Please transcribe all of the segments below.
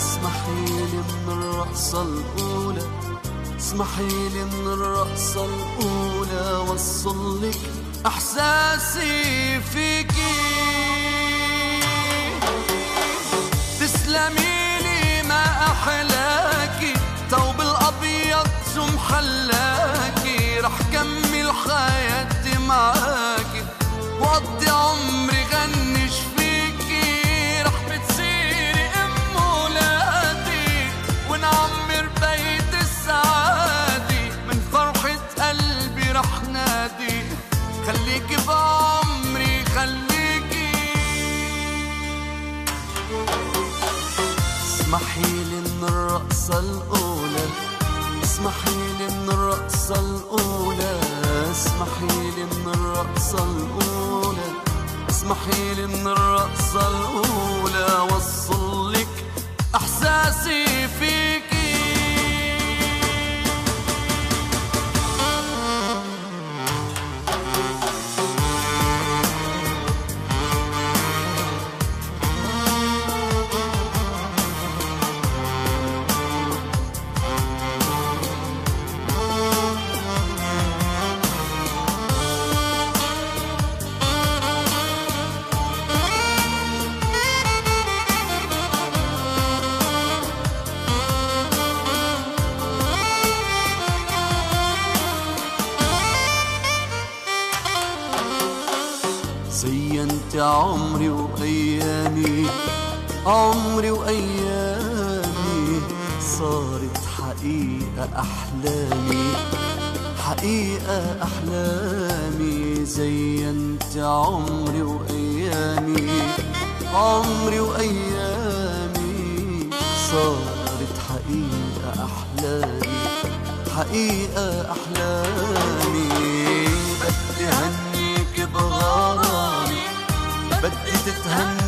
اسمحيلي من الرقصة الأولى. اسمحيلي من الرقصة الأولى وصل لك إحساسي فيكي. تسلمي الرقصة الأولى. اسمحيلي من الرقصة الأولى. اسمحيلي من الرقصة الأولى. اسمحيلي من الرقصة الأولى. وصل لك إحساسي فيكي حقيقة أحلامي حقيقة أحلامي زينت عمري وأيامي عمري وأيامي صارت حقيقة أحلامي حقيقة أحلامي. بدي هنيك بغرامي بدي تتهني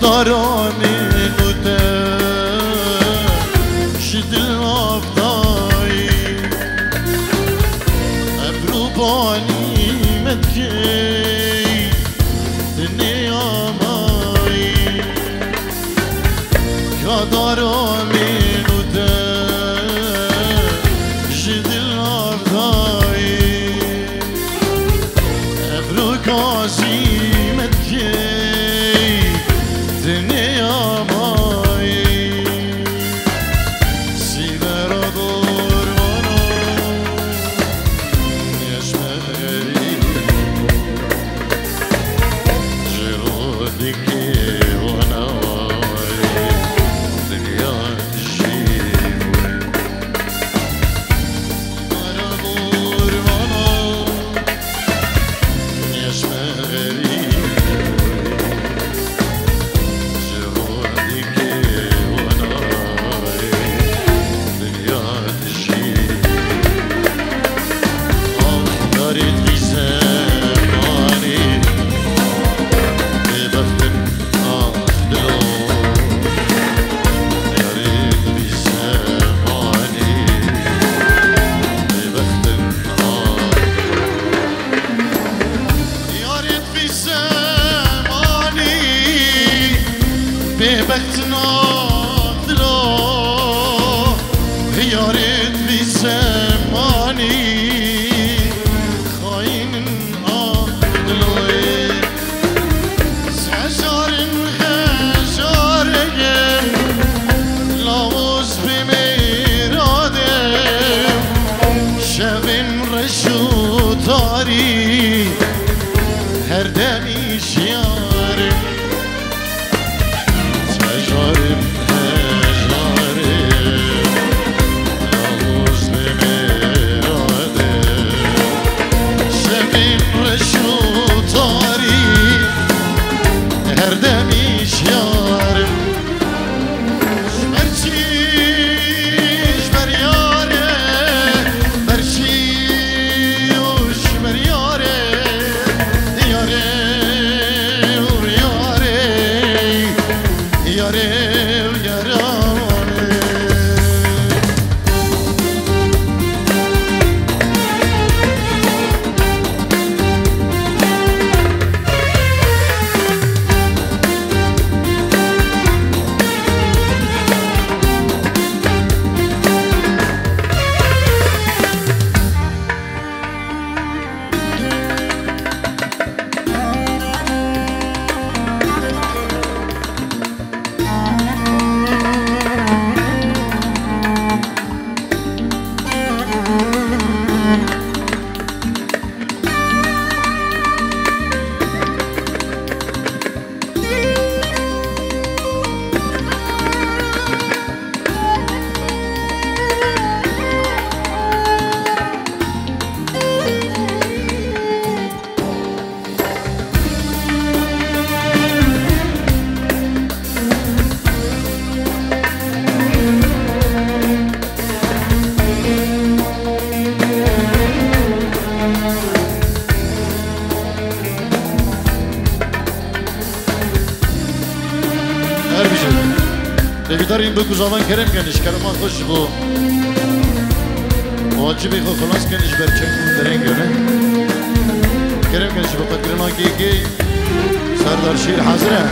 adoro. music بگذارن کرم کنش کرمان خوش بو واجبی خو خلاص کنش برچنگ درنگ نه کرم کنش بقدر کرنا کی کی سردار شیر حاضره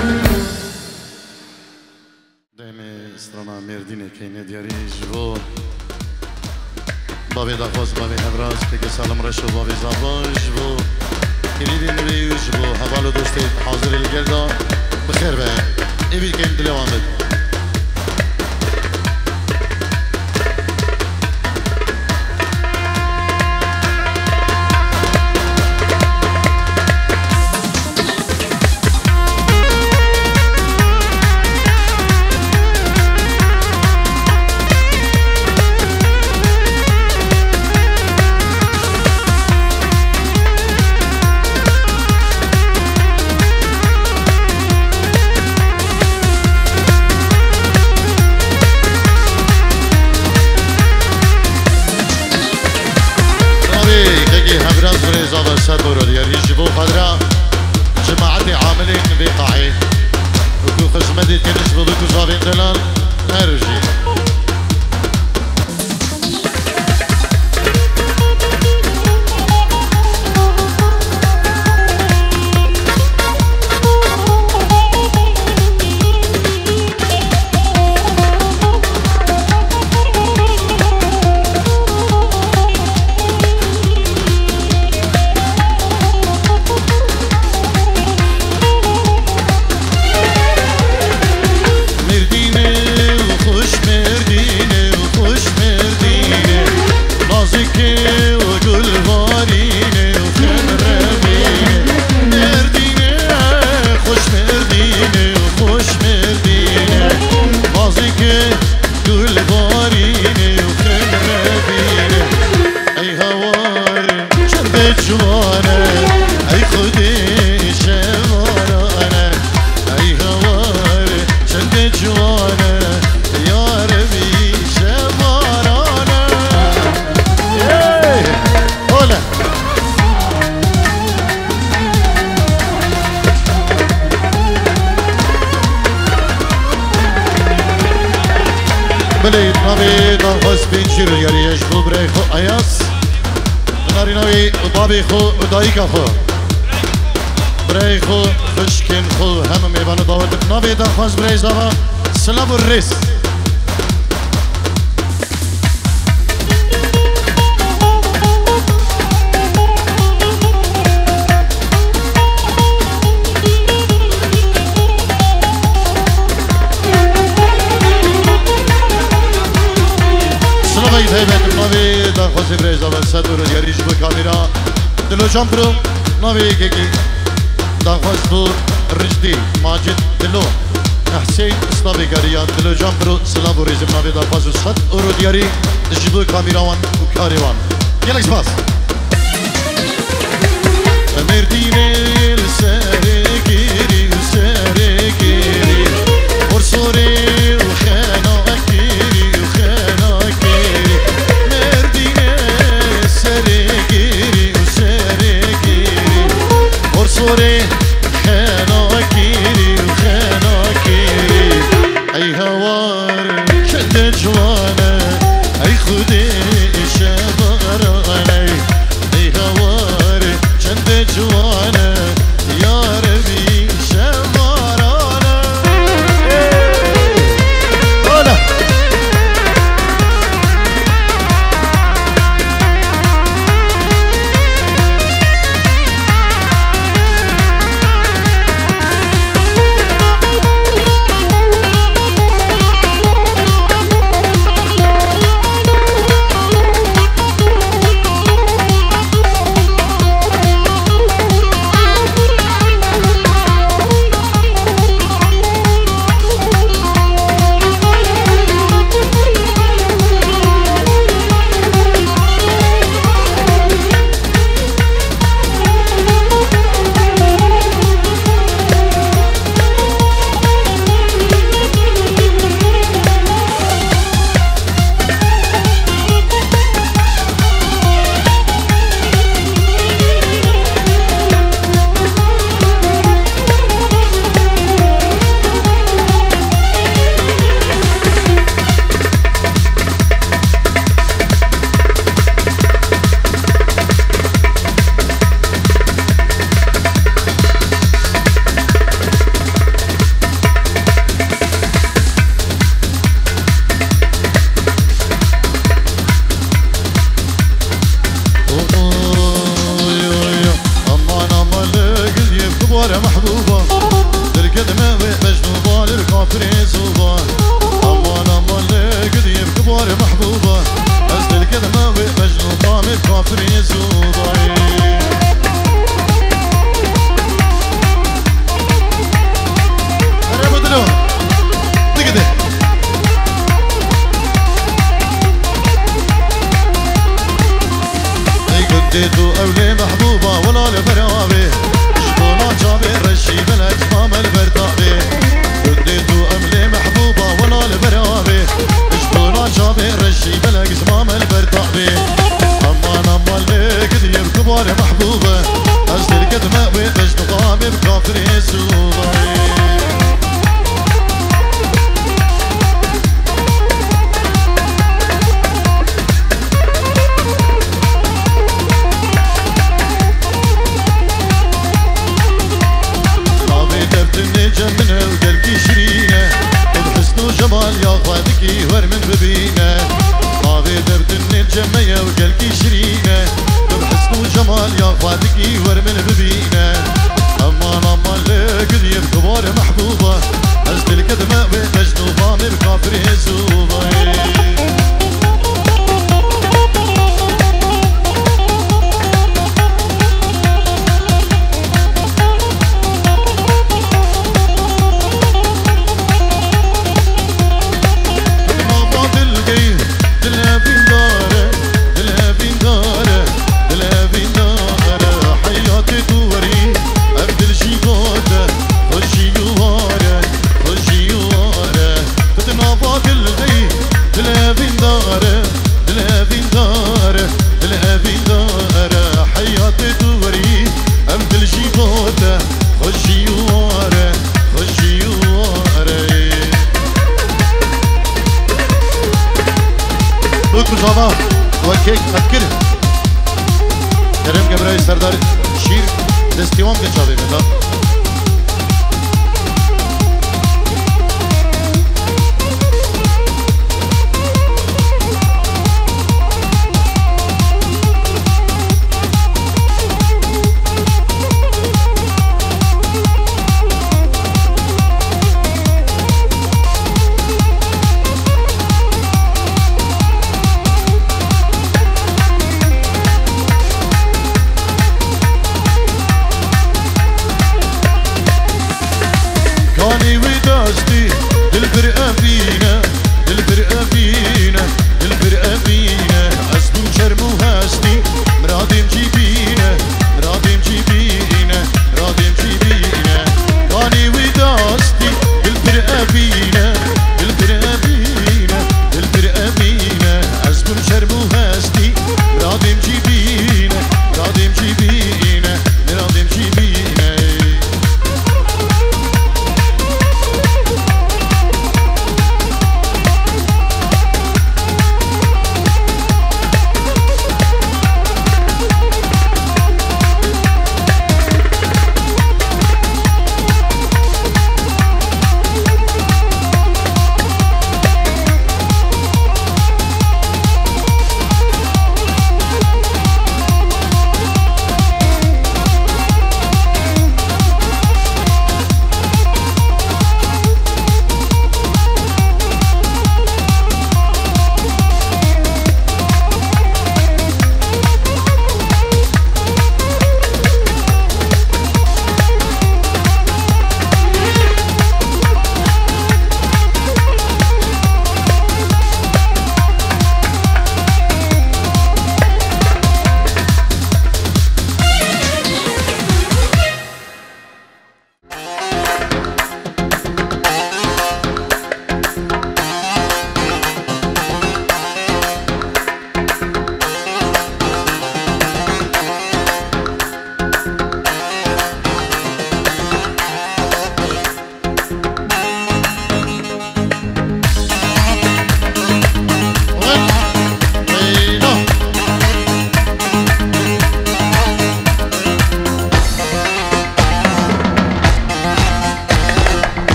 دیم استرانا مردینه که نه دیاری جبو بابی دخواست بابی هبراز که سلام رشو بابی زباش بو کلیدین ریوش بو حوال دوستی حاضر الگردا بخیر به ایوی کم دلوان بده ریناوی دان خواست پینچی رو گریش خو برای خو ایاس دان ریناوی بابی خو دایکا خو برای خو خشکین خو همه میبانو داوت ناوی دان خواست برای زاوا سلام و بن نوی در خوزی بریز دا سد برو یاریش بو کامیرا دلو جام برو نوی گگی در خوز بو رجدی ماجد دلو احسین اسلامی گریان دلو جام برو سلام و ریزم نوی در خوز سد برو یاری جبو کامیرا وان و کاری وان یلکس مردی مردینه Lore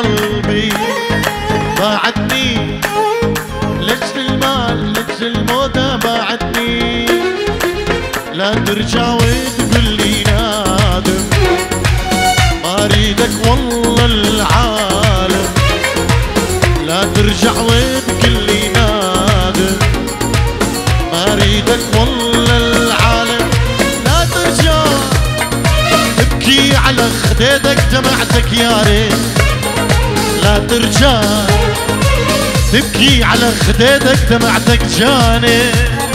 قلبي. باعتني. لاجل المال لاجل الموضة باعتني. لا ترجع وتقول لي نادم. ما أريدك والله العالم. لا ترجع وبكل نادم. ما أريدك والله العالم. لا ترجع. تبكي على خديدك دمعتك يا ريت. ترجع. تبكي على خديدك دمعتك جاني.